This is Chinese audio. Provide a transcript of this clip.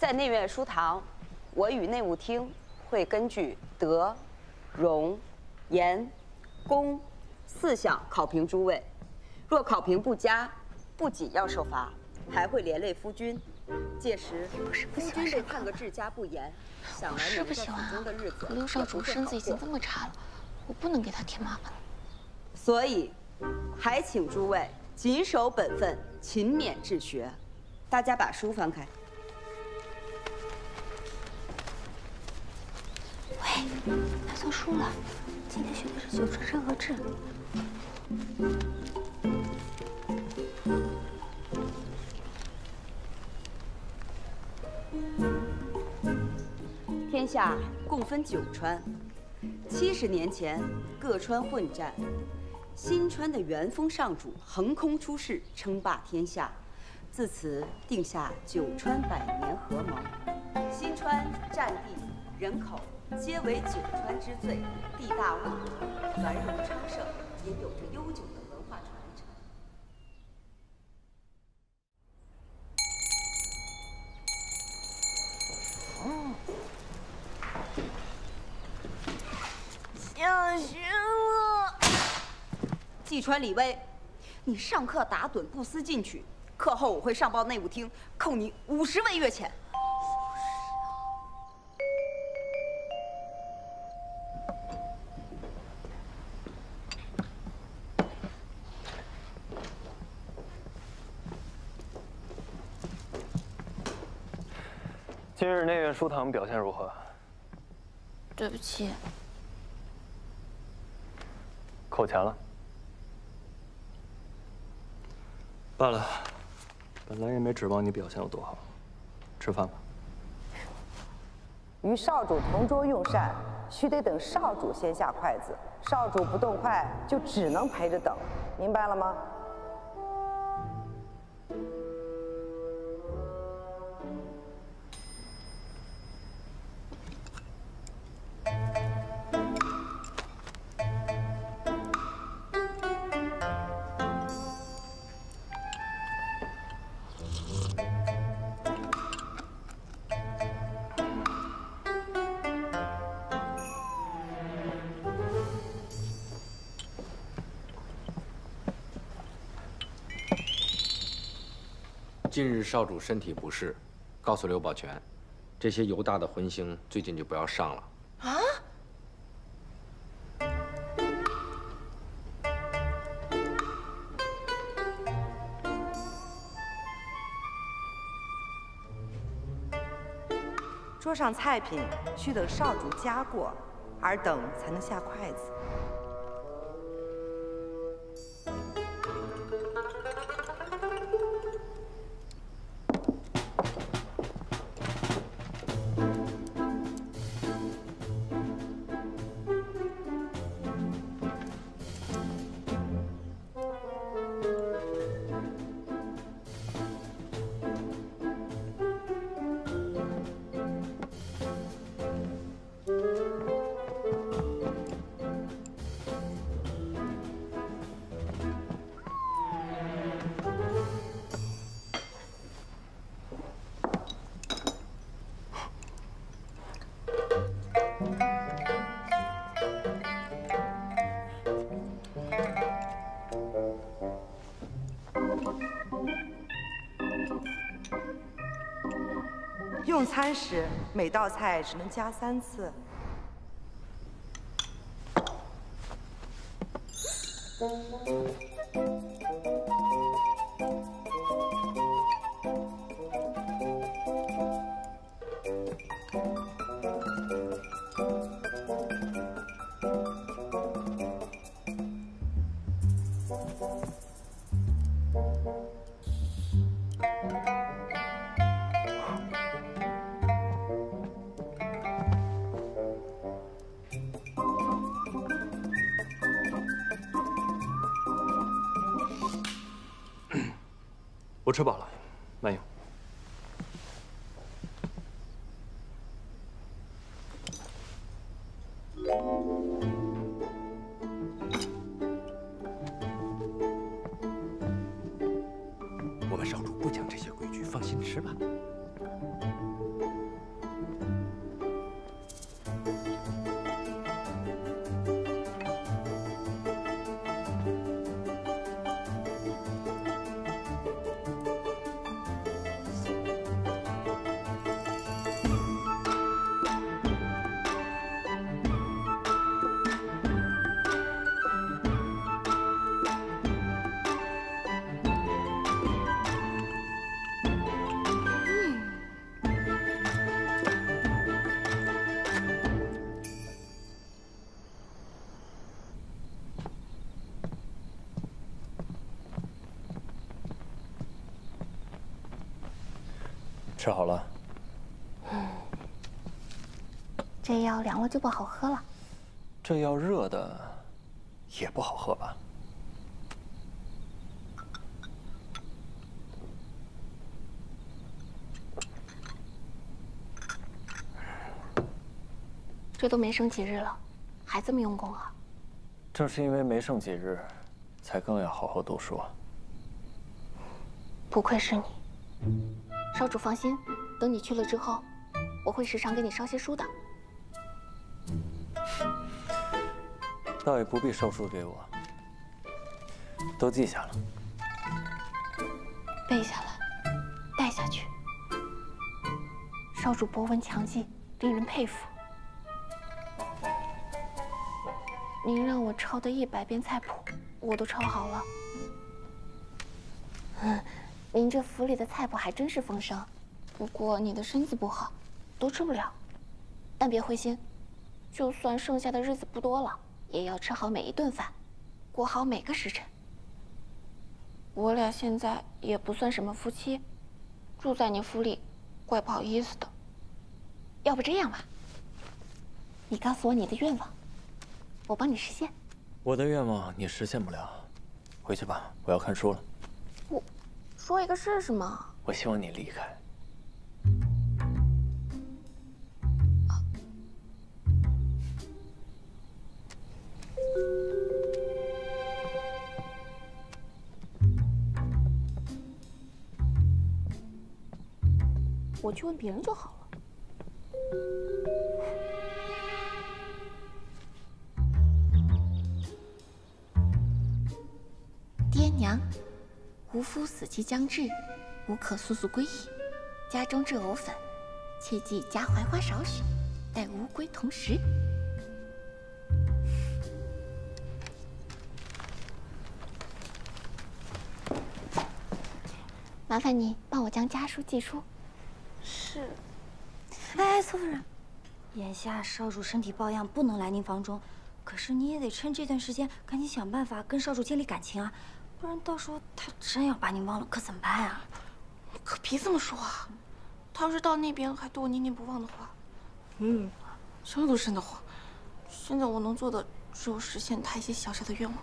在内院书堂，我与内务厅会根据德、容、言、功四项考评诸位。若考评不佳，不仅要受罚，还会连累夫君。届时，夫君被判个治家不严，想来能在府中的日子刘少主身子已经这么差了，我不能给他添麻烦了。所以，还请诸位谨守本分，勤勉治学。大家把书翻开。喂，来送书了。今天学的是《九川山河志》。天下共分九川，七十年前各川混战，新川的元丰上主横空出世，称霸天下。自此定下九川百年合盟，新川占地、人口皆为九川之最，地大物博，繁荣昌盛，也有着悠久的文化传承。下学了。季川李威，你上课打盹不思进取。课后我会上报内务厅，扣你五十位月钱。今日内院书堂表现如何？对不起，扣钱了。罢了。本来也没指望你表现有多好，吃饭吧。与少主同桌用膳，须得等少主先下筷子。少主不动筷，就只能陪着等，明白了吗？近日少主身体不适，告诉刘宝全，这些犹大的荤腥最近就不要上了。啊？桌上菜品需等少主夹过，尔等才能下筷子。用餐时，每道菜只能加三次。我吃饱了，慢用。吃好了。这药凉了就不好喝了。这药热的也不好喝吧？这都没剩几日了，还这么用功啊？正是因为没剩几日，才更要好好读书。不愧是你，少主放心，等你去了之后，我会时常给你烧些书的。倒也不必烧书给我，都记下了。背下来，带下去。少主博闻强记，令人佩服。您让我抄的一百遍菜谱，我都抄好了。嗯，您这府里的菜谱还真是丰盛，不过你的身子不好，都吃不了。但别灰心，就算剩下的日子不多了，也要吃好每一顿饭，过好每个时辰。我俩现在也不算什么夫妻，住在你府里，怪不好意思的。要不这样吧，你告诉我你的愿望。我帮你实现。我的愿望你实现不了，回去吧，我要看书了。我，说一个试试嘛。我希望你离开。我去问别人就好了。吾夫死期将至，吾可速速归矣。家中置藕粉，切记加槐花少许，待吾归同食。麻烦你帮我将家书寄出。是。哎，苏夫人，眼下少主身体抱恙，不能来您房中，可是你也得趁这段时间赶紧想办法跟少主建立感情啊，不然到时候他真要把你忘了，可怎么办啊？可别这么说啊！他要是到那边还对我念念不忘的话，嗯，伤都瘆得慌。现在我能做的只有实现他一些小小的愿望。